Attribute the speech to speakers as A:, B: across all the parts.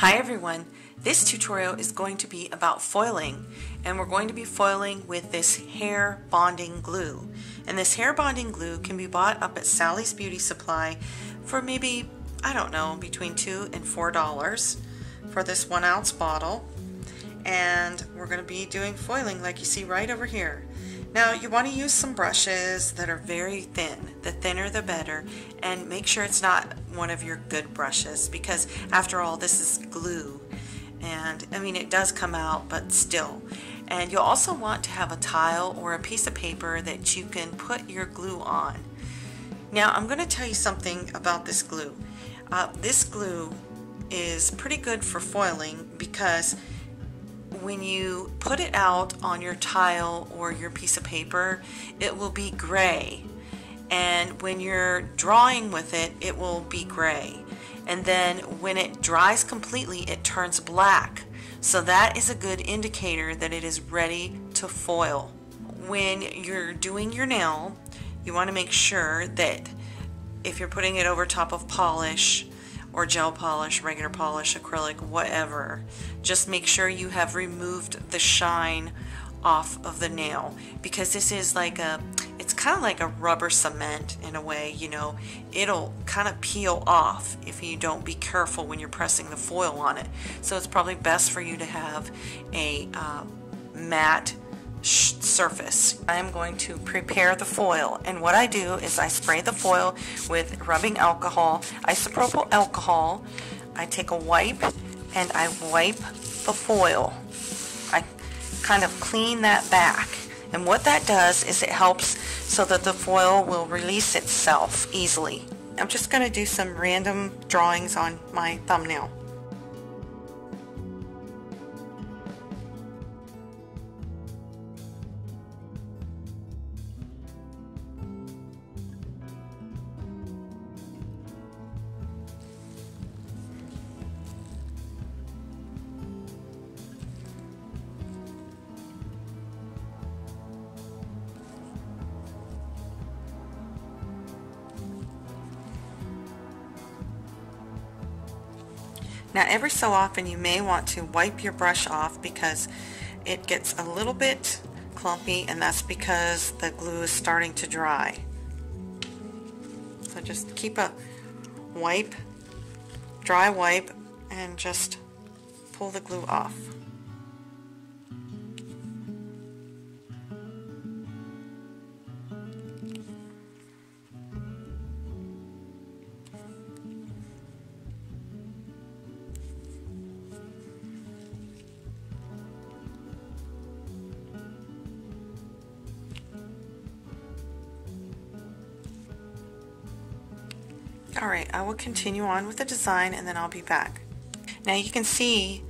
A: Hi everyone, this tutorial is going to be about foiling and we're going to be foiling with this hair bonding glue. And this hair bonding glue can be bought up at Sally's Beauty Supply for maybe I don't know between two and four dollars for this one ounce bottle. And we're going to be doing foiling like you see right over here now you want to use some brushes that are very thin. The thinner the better and make sure it's not one of your good brushes because after all this is glue and I mean it does come out but still. And you'll also want to have a tile or a piece of paper that you can put your glue on. Now I'm going to tell you something about this glue. Uh, this glue is pretty good for foiling because when you put it out on your tile or your piece of paper, it will be gray. And when you're drawing with it, it will be gray. And then when it dries completely, it turns black. So that is a good indicator that it is ready to foil. When you're doing your nail, you want to make sure that if you're putting it over top of polish, or gel polish, regular polish, acrylic, whatever. Just make sure you have removed the shine off of the nail because this is like a it's kind of like a rubber cement in a way you know it'll kind of peel off if you don't be careful when you're pressing the foil on it so it's probably best for you to have a uh, matte surface. I'm going to prepare the foil and what I do is I spray the foil with rubbing alcohol, isopropyl alcohol. I take a wipe and I wipe the foil. I kind of clean that back and what that does is it helps so that the foil will release itself easily. I'm just going to do some random drawings on my thumbnail. Now every so often you may want to wipe your brush off because it gets a little bit clumpy and that's because the glue is starting to dry. So just keep a wipe, dry wipe and just pull the glue off. Alright, I will continue on with the design and then I'll be back. Now you can see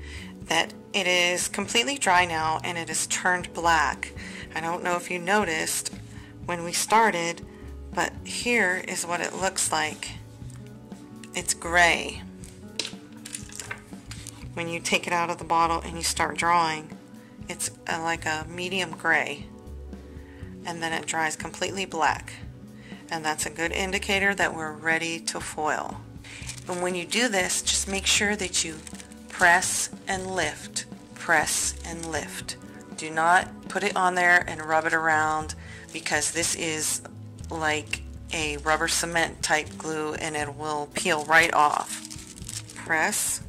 A: that it is completely dry now and it is turned black. I don't know if you noticed when we started, but here is what it looks like. It's gray. When you take it out of the bottle and you start drawing, it's a, like a medium gray. And then it dries completely black and that's a good indicator that we're ready to foil. And when you do this, just make sure that you press and lift, press and lift. Do not put it on there and rub it around because this is like a rubber cement type glue and it will peel right off. Press,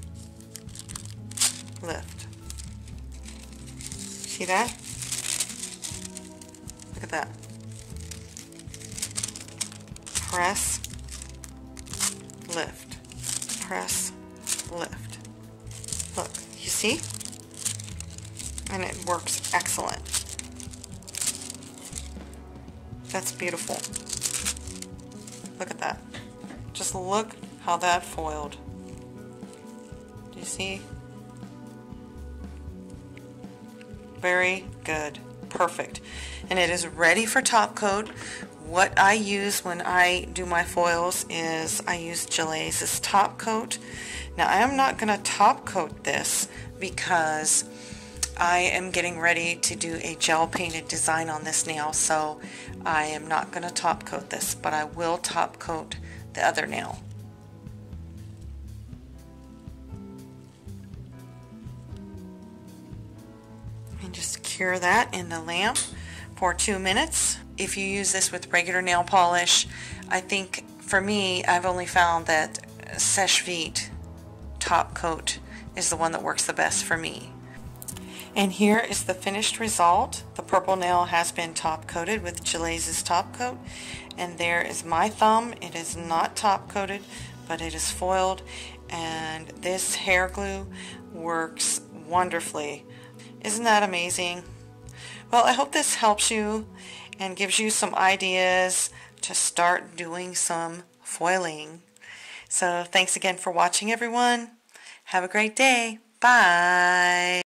A: lift. See that? Look at that press, lift, press, lift. Look, you see? And it works excellent. That's beautiful. Look at that. Just look how that foiled. Do you see? Very good. Perfect. And it is ready for top coat what I use when I do my foils is I use Gelaze's top coat. Now I am not going to top coat this because I am getting ready to do a gel painted design on this nail so I am not going to top coat this but I will top coat the other nail. And just cure that in the lamp for two minutes. If you use this with regular nail polish, I think for me, I've only found that Seche Vite top coat is the one that works the best for me. And here is the finished result. The purple nail has been top coated with Gelaze's top coat. And there is my thumb. It is not top coated, but it is foiled. And this hair glue works wonderfully. Isn't that amazing? Well, I hope this helps you and gives you some ideas to start doing some foiling. So thanks again for watching everyone. Have a great day. Bye.